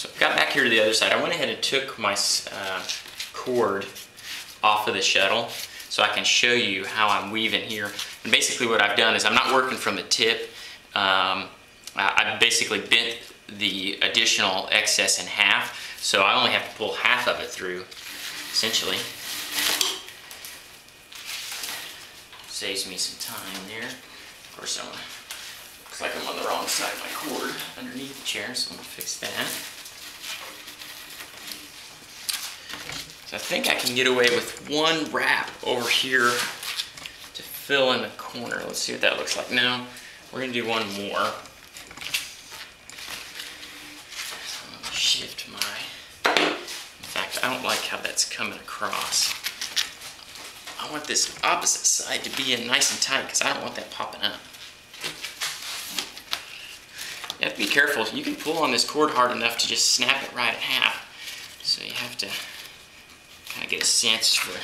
So I got back here to the other side. I went ahead and took my uh, cord off of the shuttle so I can show you how I'm weaving here. And basically what I've done is I'm not working from the tip. Um, I basically bent the additional excess in half, so I only have to pull half of it through, essentially. Saves me some time there. Of course, I'm, looks like I'm on the wrong side of my cord underneath the chair, so I'm gonna fix that. So I think I can get away with one wrap over here to fill in the corner. Let's see what that looks like. Now, we're gonna do one more. shift my, in fact, I don't like how that's coming across. I want this opposite side to be in nice and tight because I don't want that popping up. You have to be careful. You can pull on this cord hard enough to just snap it right in half. So you have to kind of get a sense for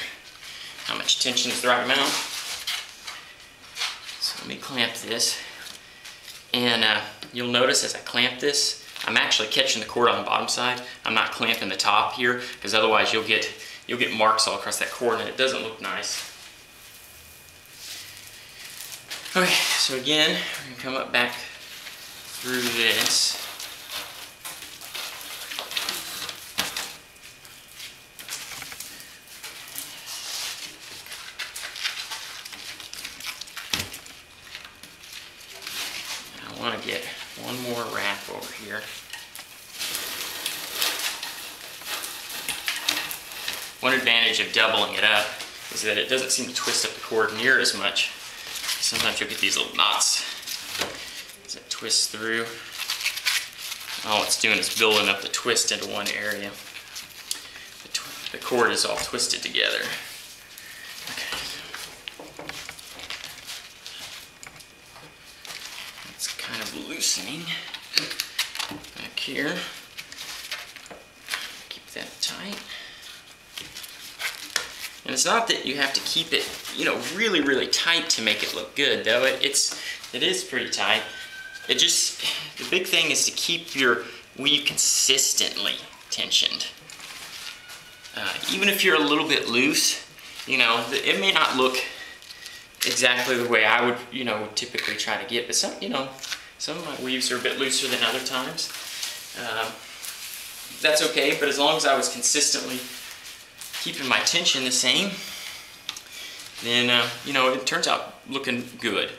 how much tension is the right amount. So let me clamp this. And uh, you'll notice as I clamp this, I'm actually catching the cord on the bottom side. I'm not clamping the top here because otherwise you'll get you'll get marks all across that cord and it doesn't look nice. Okay, so again, we're gonna come up back through this. I want to get one more wrap over here. One advantage of doubling it up is that it doesn't seem to twist up the cord near as much. Sometimes you'll get these little knots as it twists through. All it's doing is building up the twist into one area. The, the cord is all twisted together. Okay. It's kind of loosening here. Keep that tight. And it's not that you have to keep it, you know, really, really tight to make it look good, though it, it's, it is pretty tight. It just, the big thing is to keep your weave consistently tensioned. Uh, even if you're a little bit loose, you know, it may not look exactly the way I would, you know, typically try to get, but some, you know, some of my weaves are a bit looser than other times. Um, that's okay, but as long as I was consistently keeping my tension the same, then, uh, you know, it turns out looking good.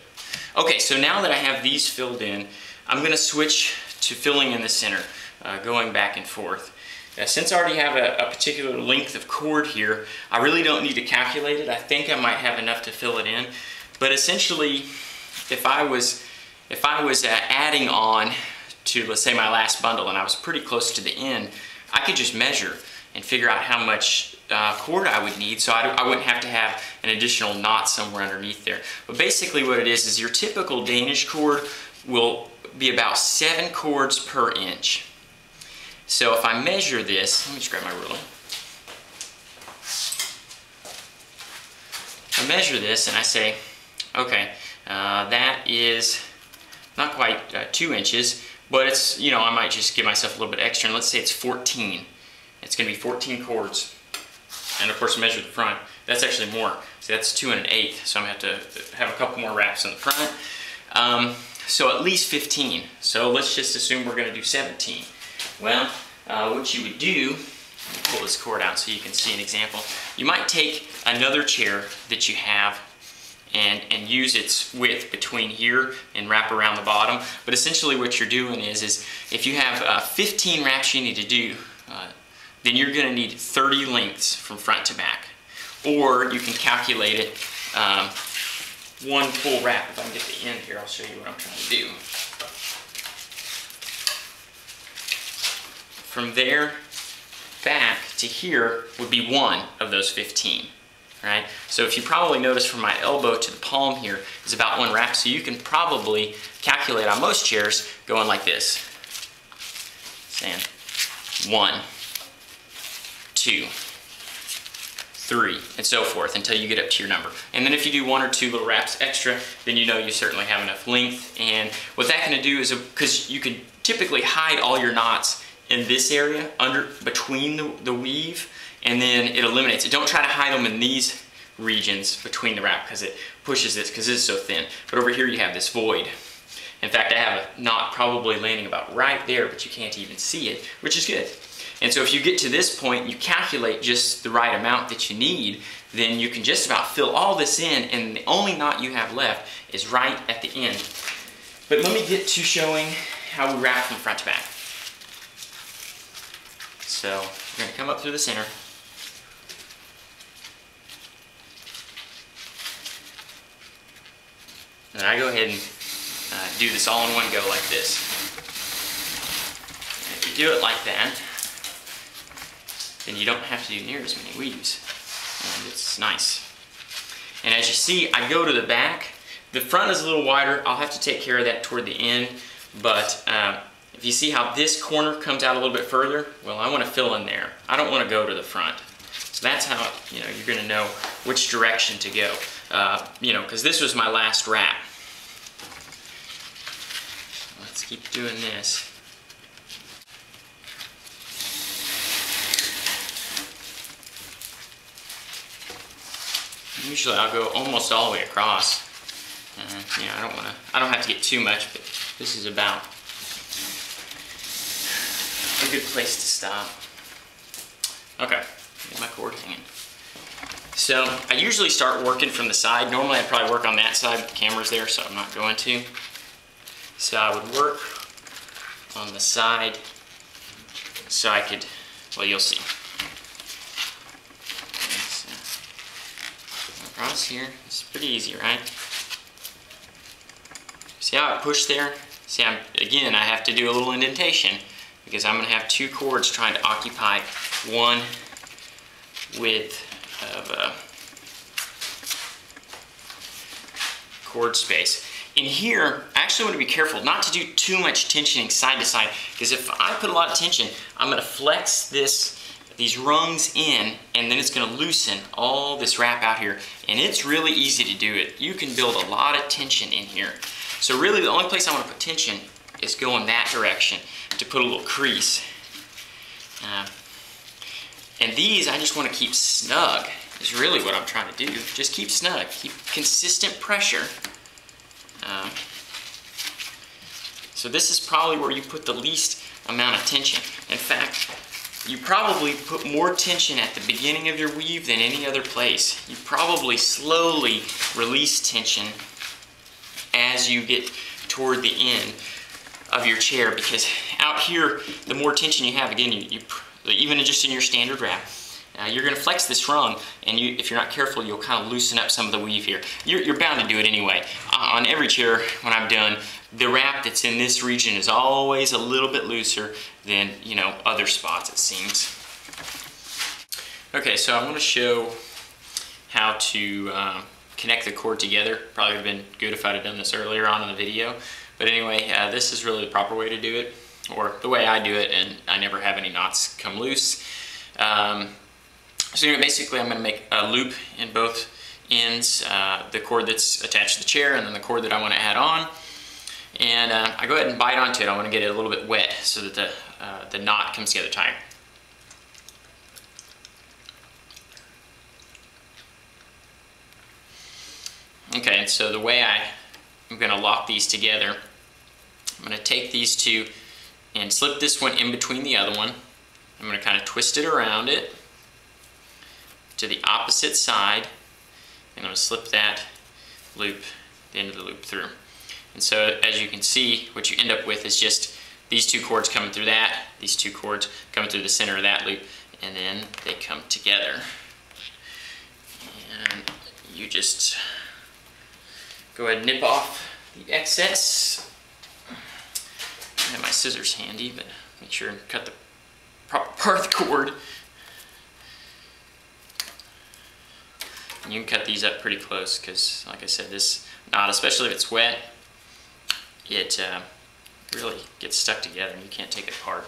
Okay, so now that I have these filled in, I'm gonna switch to filling in the center, uh, going back and forth. Uh, since I already have a, a, particular length of cord here, I really don't need to calculate it. I think I might have enough to fill it in. But essentially, if I was, if I was uh, adding on to, let's say, my last bundle and I was pretty close to the end, I could just measure and figure out how much uh, cord I would need so I, I, wouldn't have to have an additional knot somewhere underneath there. But basically what it is is your typical Danish cord will be about seven cords per inch. So if I measure this, let me just grab my ruler. I measure this and I say, okay, uh, that is not quite uh, two inches, but it's, you know, I might just give myself a little bit extra and let's say it's 14. It's gonna be 14 cords and of course measure the front. That's actually more. See, that's two and an eighth, so I'm gonna have to have a couple more wraps in the front. Um, so at least 15. So let's just assume we're gonna do 17. Well, uh, what you would do, pull this cord out so you can see an example. You might take another chair that you have and, and use its width between here and wrap around the bottom. But essentially what you're doing is, is if you have uh, 15 wraps you need to do, uh, then you're going to need 30 lengths from front to back. Or you can calculate it um, one full wrap. If I can get the end here, I'll show you what I'm trying to do. From there back to here would be one of those 15. Right? So if you probably notice from my elbow to the palm here is about one wrap, so you can probably calculate on most chairs going like this. Saying one, two, three, and so forth until you get up to your number. And then if you do one or two little wraps extra, then you know you certainly have enough length. And what that can do is, because you can typically hide all your knots in this area, under between the, the weave, and then it eliminates it. Don't try to hide them in these regions between the wrap because it pushes this because it's so thin. But over here you have this void. In fact, I have a knot probably landing about right there, but you can't even see it, which is good. And so if you get to this point, you calculate just the right amount that you need, then you can just about fill all this in, and the only knot you have left is right at the end. But let me get to showing how we wrap from front to back. So we're gonna come up through the center. And I go ahead and uh, do this all in one go like this. And if you do it like that, then you don't have to do near as many weaves. And it's nice. And as you see, I go to the back. The front is a little wider. I'll have to take care of that toward the end. But uh, if you see how this corner comes out a little bit further, well, I want to fill in there. I don't want to go to the front. So that's how, you know, you're going to know which direction to go. Uh, you know, because this was my last wrap. Keep doing this. Usually I'll go almost all the way across. Uh, yeah, I don't want to, I don't have to get too much, but this is about a good place to stop. Okay, get my cord hanging. So I usually start working from the side. Normally I'd probably work on that side, but the camera's there, so I'm not going to. So I would work on the side so I could, well, you'll see. across here, it's pretty easy, right? See how I push there? See, I'm, again, I have to do a little indentation because I'm gonna have two cords trying to occupy one width of uh, cord space. In here, I actually want to be careful not to do too much tensioning side to side because if I put a lot of tension, I'm going to flex this these rungs in and then it's going to loosen all this wrap out here and it's really easy to do it. You can build a lot of tension in here. So really the only place I want to put tension is going that direction to put a little crease. Uh, and these I just want to keep snug is really what I'm trying to do. Just keep snug, keep consistent pressure. Um, so this is probably where you put the least amount of tension. In fact, you probably put more tension at the beginning of your weave than any other place. You probably slowly release tension as you get toward the end of your chair because out here, the more tension you have, again, you, you even just in your standard wrap, uh, you're going to flex this rung, and you, if you're not careful, you'll kind of loosen up some of the weave here. You're, you're bound to do it anyway. Uh, on every chair, when I'm done, the wrap that's in this region is always a little bit looser than, you know, other spots, it seems. Okay, so I want to show how to um, connect the cord together. Probably would have been good if I'd have done this earlier on in the video. But anyway, uh, this is really the proper way to do it, or the way I do it, and I never have any knots come loose. Um, so basically I'm going to make a loop in both ends, uh, the cord that's attached to the chair and then the cord that I want to add on. And uh, I go ahead and bite onto it. I want to get it a little bit wet so that the, uh, the knot comes together tight. Okay, so the way I, I'm going to lock these together, I'm going to take these two and slip this one in between the other one. I'm going to kind of twist it around it to the opposite side. and I'm going to slip that loop, the end of the loop through. And so as you can see, what you end up with is just these two cords coming through that, these two cords coming through the center of that loop, and then they come together. And you just go ahead and nip off the excess. I have my scissors handy, but make sure and cut the proper part of the cord. You can cut these up pretty close because, like I said, this knot, especially if it's wet, it uh, really gets stuck together and you can't take it apart.